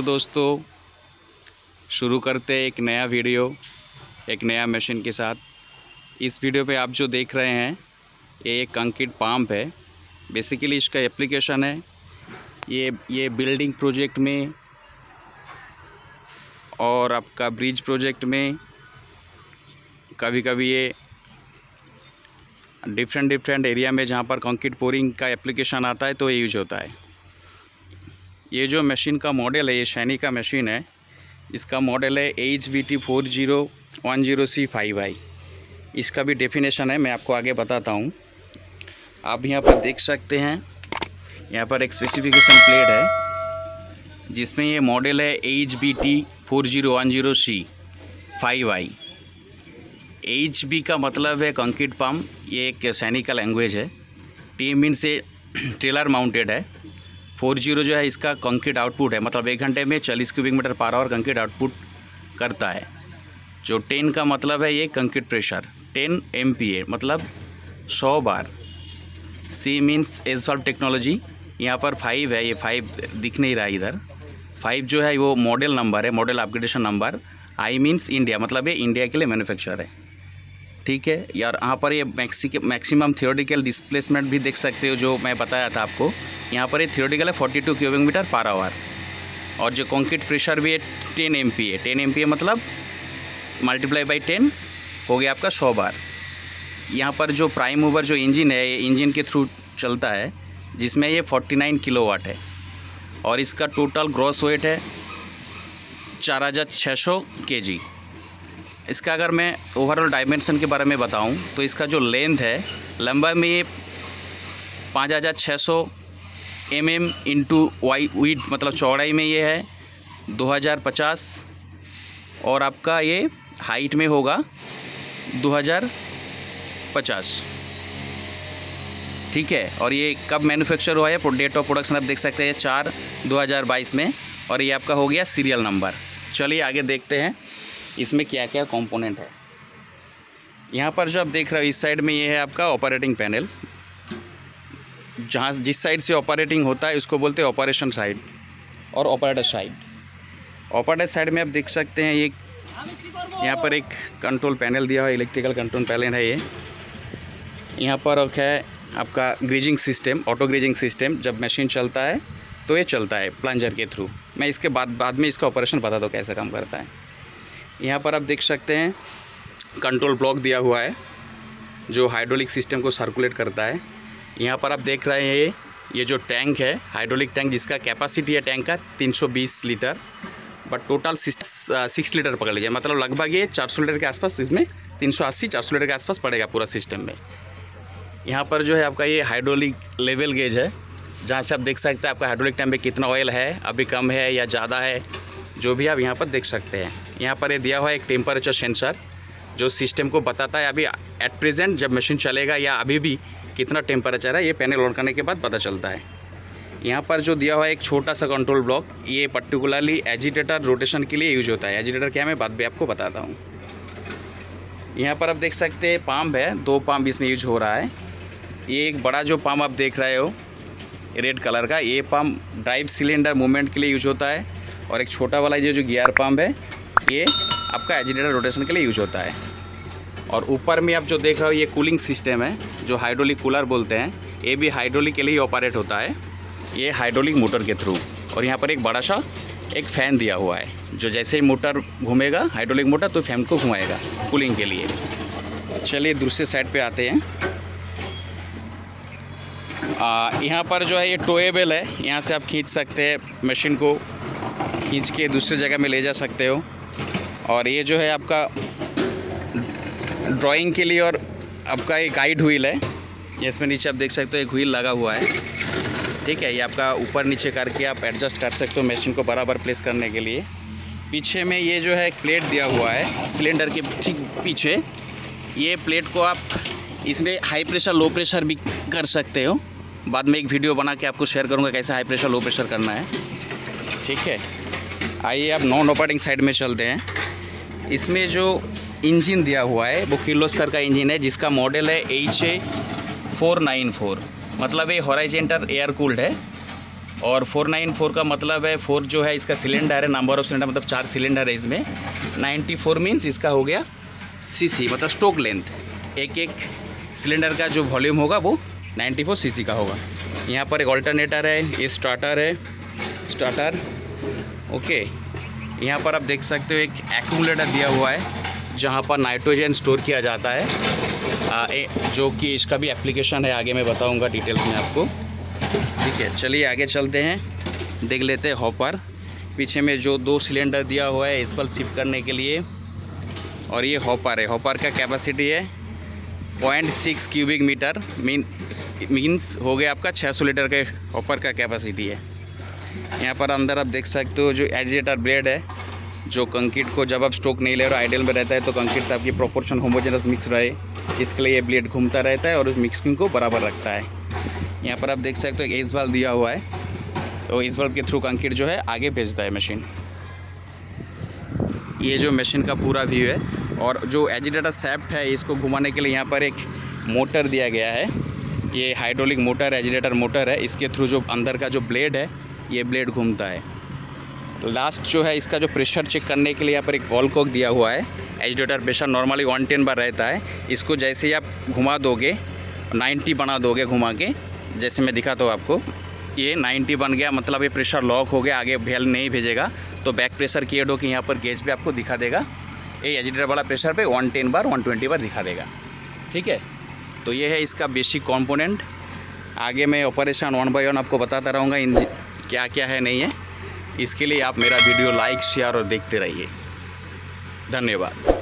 तो दोस्तों। शुरू करते हैं एक नया वीडियो, एक नया मशीन के साथ। इस वीडियो पे आप जो देख रहे हैं, ये एक कंक्रीट पंप है। बेसिकली इसका एप्लीकेशन है। ये ये बिल्डिंग प्रोजेक्ट में और आपका ब्रिज प्रोजेक्ट में कभी कभी ये डिफरेंट डिफरेंट एरिया में जहाँ पर कंक्रीट पोरिंग का एप्लीकेशन आता है तो ये यूज़ होता है। ये जो मशीन का मॉडल है, ये शैनी का मशीन है, इसका मॉडल है H B T four zero one zero C five I इसका भी डेफिनेशन है, मैं आपको आगे बताता हूँ। आप यहाँ पर देख सकते हैं, यहाँ पर एक स्पेसिफिकेशन प्लेट है, जिसमें ये मॉडल है H B T four zero one zero C five I H B का मतलब है कंक्रीट पम्प ये एक सैनिक का लैंग्वेज है। टी मीन से ट्रेलर माउंटेड है। फोर ज़ीरो जो है, इसका कंक्रीट आउटपुट है। मतलब एक घंटे में चालीस cubic metre per hour concrete output करता है। जो टेन का मतलब है, ये कंक्रीट प्रेशर टेन एम मतलब सौ बार। सी मीन्स एजफॉल्ट टेक्नोलॉजी यहाँ पर फाइव है, ये फाइव दिख नहीं रहा इधर। फाइव जो है, वो मॉडल नंबर है model upgradation number I means India मतलब ये इंडिया के लिए मैन्युफैक्चर है। ठीक है? यार, यहाँ पर ये मैक्सी मैक्सिमम थियोडिकल डिस्प्लेसमेंट भी देख सकते हो जो मैं बताया था आपको। यहाँ पर ये थियोडिकल है forty two cubic metre per hour और जो कॉन्क्रीट प्रेशर भी है टेन एम पी है। टेन एम मतलब मल्टीप्लाई बाई टेन हो गया आपका सौ बार। यहाँ पर जो प्राइम मूवर जो इंजन है, ये इंजन के थ्रू चलता है, जिसमें ये फोर्टी किलो वाट है। और इसका टोटल ग्रॉस वेट है चार हज़ार छः सौ के जी इसका अगर मैं ओवरऑल डायमेंशन के बारे में बताऊँ तो इसका जो लेंथ है लंबाई में ये पाँच हज़ार छः सौ M M into width मतलब चौड़ाई में ये है, दो हज़ार पचास, और आपका ये हाइट में होगा दो हज़ार पचास। ठीक है? और ये कब मैन्युफैक्चर हुआ है डेट ऑफ़ प्रोडक्शन आप देख सकते हैं, चार दो हज़ार बाईस में, और ये आपका हो गया सीरियल नंबर चलिए आगे देखते हैं। इसमें क्या क्या कंपोनेंट है? यहाँ पर जो आप देख रहे हो, इस साइड में ये है आपका ऑपरेटिंग पैनल जहाँ जिस साइड से ऑपरेटिंग होता है उसको बोलते हैं ऑपरेशन साइड और ऑपरेटर साइड ऑपरेटर साइड में आप देख सकते हैं, ये यहाँ पर एक कंट्रोल पैनल दिया हुआ इलेक्ट्रिकल कंट्रोल पैनल है ये। यहाँ पर है आपका greasing system auto greasing system जब मशीन चलता है तो ये चलता है प्लंजर के थ्रू मैं इसके बाद बाद में इसका ऑपरेशन बता दो कैसे काम करता है। यहाँ पर आप देख सकते हैं कंट्रोल ब्लॉक दिया हुआ है, जो हाइड्रोलिक सिस्टम को सर्कुलेट करता है। यहाँ पर आप देख रहे हैं ये ये जो टैंक है हाइड्रोलिक टैंक जिसका कैपेसिटी है टैंक का 320 litre but total six litre पकड़ लीजिए। मतलब लगभग ये 400 लीटर के आसपास इसमें 380 400 लीटर के आसपास पड़ेगा पूरा सिस्टम में। यहाँ पर जो है आपका ये हाइड्रोलिक लेवल गेज है, जहाँ से आप देख सकते हैं आपका हाइड्रोलिक टैंक में कितना ऑयल है, अभी कम है या ज़्यादा है, जो भी आप यहाँ पर देख सकते हैं। यहाँ पर ये दिया हुआ है एक टेम्परेचर सेंसर जो सिस्टम को बताता है अभी एट प्रेजेंट जब मशीन चलेगा या अभी भी कितना टेम्परेचर है, ये पैनल ऑन करने के बाद पता चलता है। यहाँ पर जो दिया हुआ है एक छोटा सा कंट्रोल ब्लॉक ये पर्टिकुलरली एजिटेटर रोटेशन के लिए यूज़ होता है। एजिटेटर क्या मैं बात भी आपको बताता हूँ। यहाँ पर आप देख सकते हैं पाम्प है, दो पाम्प इसमें यूज़ हो रहा है। ये एक बड़ा जो पाम्प आप देख रहे हो रेड कलर का, ये पम्प ड्राइव सिलेंडर मूवमेंट के लिए यूज़ होता है। और एक छोटा वाला ये जो गियर पम्प है ये आपका एजिटेटर रोटेशन के लिए यूज़ होता है। और ऊपर में आप जो देख रहे हो, ये कूलिंग सिस्टम है, जो हाइड्रोलिक कूलर बोलते हैं, ये भी हाइड्रोलिक के लिए ऑपरेट होता है। ये हाइड्रोलिक मोटर के थ्रू और यहाँ पर एक बड़ा सा एक फ़ैन दिया हुआ है, जो जैसे ही मोटर घूमेगा हाइड्रोलिक मोटर तो फ़ैन को घुमाएगा कूलिंग के लिए। चलिए दूसरे साइड पे आते हैं। यहाँ पर जो है ये टोएबल है, यहाँ से आप खींच सकते हैं मशीन को खींच के दूसरे जगह में ले जा सकते हो। और ये जो है आपका ड्राइंग के लिए और आपका एक गाइड व्हील है। इसमें नीचे आप देख सकते हो, एक व्हील लगा हुआ है। ठीक है, ये आपका ऊपर नीचे करके आप एडजस्ट कर सकते हो मशीन को बराबर प्लेस करने के लिए। पीछे में ये जो है एक प्लेट दिया हुआ है सिलेंडर के ठीक पीछे। ये प्लेट को आप इसमें हाई प्रेशर लो प्रेशर भी कर सकते हो। बाद में एक वीडियो बना के आपको शेयर करूँगा कैसे हाई प्रेशर लो प्रेशर करना है। ठीक है, आइए आप नॉन ऑपरेटिंग साइड में चलते हैं। इसमें जो इंजन दिया हुआ है, वो किर्लोस्कर का इंजन है, जिसका मॉडल है H A four nine four मतलब ये हॉराइजेंटल एयर कूल्ड है। और फोर नाइन फोर का मतलब है फोर जो है, इसका सिलेंडर है नंबर ऑफ़ सिलेंडर मतलब चार सिलेंडर है इसमें। नाइन्टी फोर मीन्स इसका हो गया सीसी मतलब स्टोक लेंथ एक एक सिलेंडर का जो वॉल्यूम होगा, वो 94 सीसी का होगा। यहाँ पर एक ऑल्टरनेटर है, ये स्टार्टर है। स्टार्टर ओके यहाँ पर आप देख सकते हो एक एक्यूमुलेटर दिया हुआ है जहाँ पर नाइट्रोजन स्टोर किया जाता है। आ, ए, जो कि इसका भी एप्लीकेशन है आगे मैं बताऊँगा डिटेल्स में आपको। ठीक है चलिए आगे चलते हैं देख लेते हैं हॉपर। पीछे में जो दो सिलेंडर दिया हुआ है इस पर शिफ्ट करने के लिए। और ये हॉपर है हॉपर का कैपेसिटी है point six cubic metre mean means हो गया आपका छः सौ लीटर के हॉपर का कैपेसिटी है। यहाँ पर अंदर आप देख सकते हो जो एजिएटर ब्लेड है, जो कंक्रीट को जब आप स्टोक नहीं ले रहे हो आइडियल में रहता है तो कंक्रीट तो आपकी प्रोपोर्शन होमोजेनस मिक्स रहे। इसके लिए ये ब्लेड घूमता रहता है और उस मिक्सिंग को बराबर रखता है। यहाँ पर आप देख सकते हो एक एस बल्ब दिया हुआ है तो इस बल्ब के थ्रू कंक्रीट जो है, आगे भेजता है मशीन ये जो मशीन का पूरा व्यू है, और जो एजिटेटर सेप्ट है, इसको घुमाने के लिए यहाँ पर एक मोटर दिया गया है। ये हाइड्रोलिक मोटर एजिटेटर मोटर है। इसके थ्रू जो अंदर का जो ब्लेड है ये ब्लेड घूमता है। लास्ट जो है, इसका जो प्रेशर चेक करने के लिए यहाँ पर एक वॉल कोक दिया हुआ है। Agitator pressure normally one ten bar रहता है। इसको जैसे ही आप घुमा दोगे, नाइन्टी बना दोगे घुमा के, जैसे मैं दिखाता हूँ आपको, ये 90 बन गया मतलब ये प्रेशर लॉक हो गया, आगे भेल नहीं भेजेगा तो बैक प्रेशर किए डो कि यहाँ पर गेज भी आपको दिखा देगा। ये एजिटेटर वाला प्रेशर पे 110 बार 120 बार दिखा देगा। ठीक है? तो ये है इसका बेसिक कॉम्पोनेंट। आगे मैं ऑपरेशन वन बाई वन आपको बताता रहूँगा। इन क्या क्या है, नहीं है। इसके लिए आप मेरा वीडियो लाइक, शेयर और देखते रहिए। धन्यवाद।